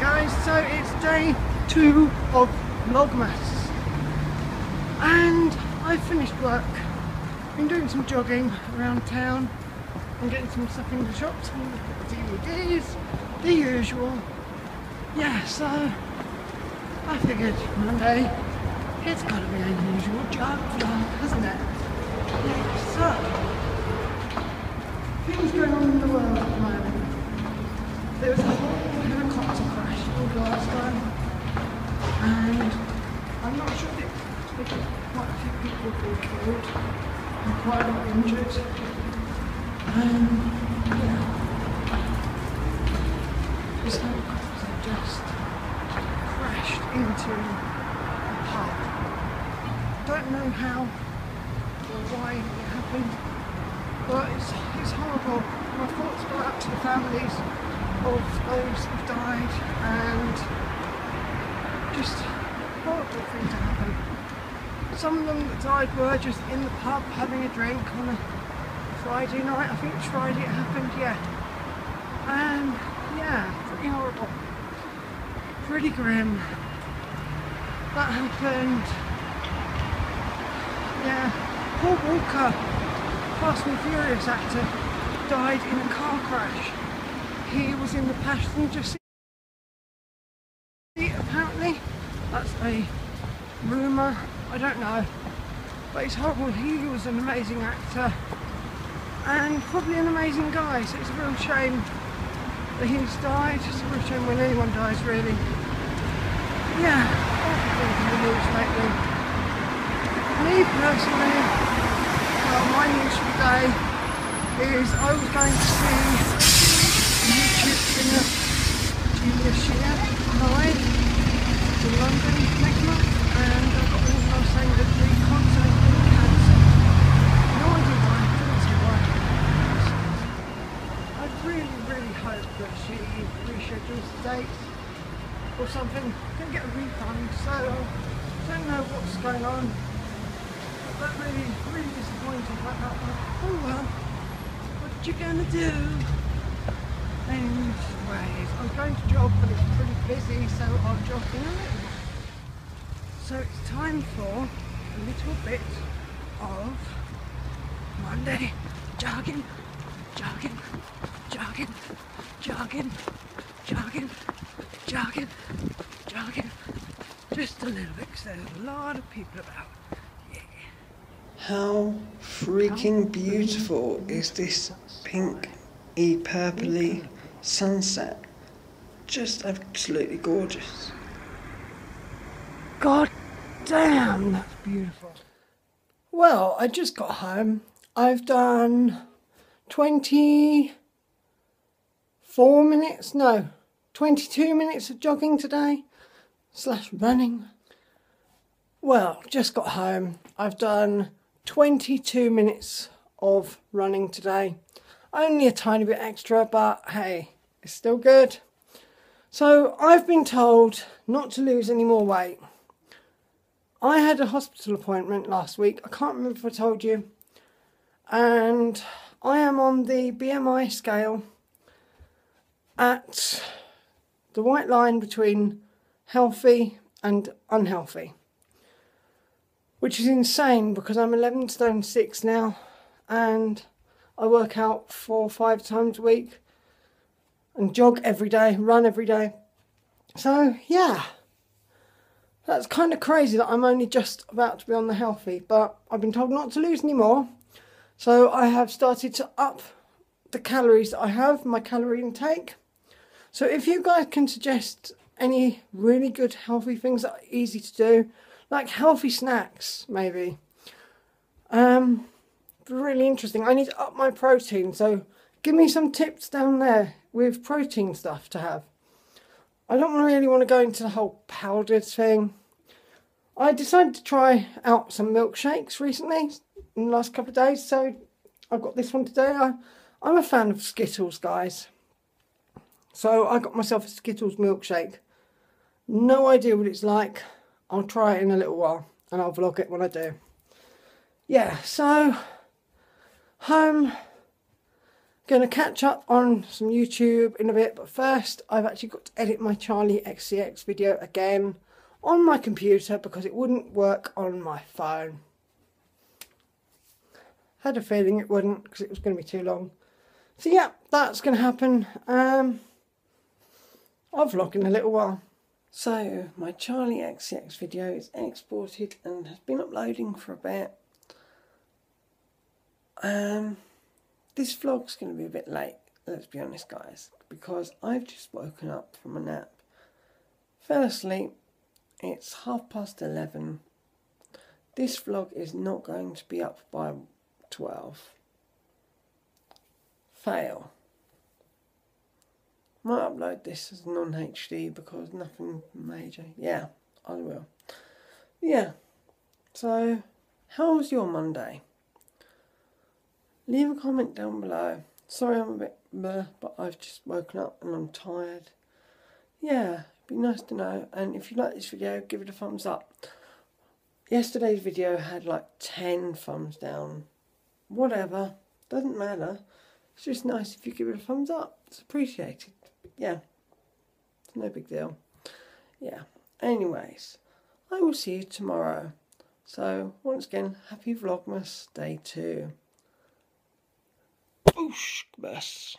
guys, so it's day two of Vlogmas and I've finished work, been doing some jogging around town and getting some stuff in the shops, some DVDs, the usual. Yeah, so I figured Monday it's got to be a usual jog vlog, hasn't it? Yeah, so things going on in the world at the moment. There was a horrible helicopter crash in Glasgow and I'm not sure quite a few people have been killed and quite a lot injured. Um, yeah. This helicopter just crashed into a pub. Don't know how or why it happened, but it's, it's horrible. My thoughts go out to the families of those who've died and just horrible thing to happen. Some of them that died were just in the pub having a drink on a Friday night. I think Friday it happened, yeah. And yeah, pretty horrible. Pretty grim. That happened. Yeah. Paul Walker, Fast and Furious actor, died in a car crash he was in the passenger seat apparently that's a rumour I don't know. But it's horrible. He was an amazing actor and probably an amazing guy. So it's a real shame that he's died. It's a real shame when anyone dies really. Yeah. Awful things in the news lately me personally well my news for the day is I was going to see YouTube singer Julia Sheer live in London next or something. Didn't get a refund so I don't know what's going on. But really, really disappointed about that. Oh well, what you gonna do? Anyways, I'm going to job, but it's pretty busy, so I'll jog in a little. So it's time for a little bit of Monday jogging, jogging, jogging, jogging, jogging, jogging, jogging. Just a little bit, because there's a lot of people about. Yeah. How freaking beautiful is this pink e purpley sunset? Just absolutely gorgeous. God damn, that's beautiful. Well, I just got home. I've done 24 minutes, no, 22 minutes of jogging today, slash running. Well, just got home. I've done 22 minutes of running today. Only a tiny bit extra, but hey, it's still good. So I've been told not to lose any more weight. I had a hospital appointment last week. I can't remember if I told you. And I am on the BMI scale at the white line between healthy and unhealthy. Which is insane because I'm 11 stone 6 now and I work out four or five times a week and jog every day, run every day. So, yeah, that's kind of crazy that I'm only just about to be on the healthy, but I've been told not to lose any more. So, I have started to up the calories that I have, my calorie intake. So, if you guys can suggest any really good healthy things that are easy to do, like healthy snacks, maybe. Um, really interesting. I need to up my protein, so give me some tips down there with protein stuff to have. I don't really want to go into the whole powdered thing. I decided to try out some milkshakes recently, in the last couple of days, so I've got this one today. I, I'm a fan of Skittles, guys. So I got myself a Skittles milkshake. No idea what it's like. I'll try it in a little while and I'll vlog it when I do. Yeah, so home Going to catch up on some YouTube in a bit, but first I've actually got to edit my Charli XCX video again on my computer because it wouldn't work on my phone. Had a feeling it wouldn't because it was going to be too long. So yeah, that's going to happen. Um, I'll vlog in a little while. So my Charli XCX video is exported and has been uploading for a bit. Um, this vlog's going to be a bit late, let's be honest guys, because I've just woken up from a nap, fell asleep, it's half past 11. This vlog is not going to be up by 12. Fail. Might upload this as non-HD because nothing major. Yeah, I will. Yeah. So, how was your Monday? leave a comment down below. Sorry I'm a bit but I've just woken up and I'm tired. Yeah, be nice to know. And if you like this video, give it a thumbs up. Yesterday's video had like 10 thumbs down. Whatever, doesn't matter. It's just nice if you give it a thumbs up. It's appreciated. Yeah, it's no big deal. Yeah, anyways, I will see you tomorrow. So, once again, happy Vlogmas Day 2. Boosh, bus.